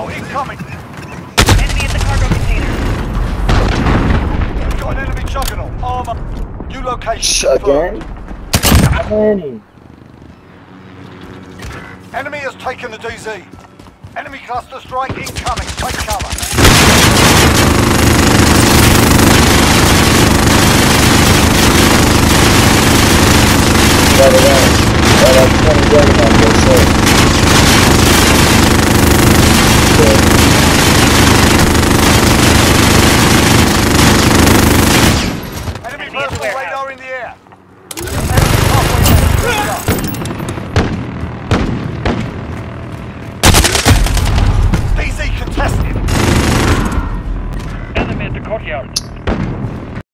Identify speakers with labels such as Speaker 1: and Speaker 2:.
Speaker 1: Hostile incoming.
Speaker 2: Enemy at the cargo container.
Speaker 1: We've got an enemy juggernaut. Armor. New location.
Speaker 3: Again? Many?
Speaker 1: Enemy has taken the DZ. Enemy cluster strike incoming. Take cover. Enemy
Speaker 2: Enemy at the
Speaker 1: personal
Speaker 2: warehouse.
Speaker 1: radar in the air. DZ contested.
Speaker 2: Enemy at the courtyard.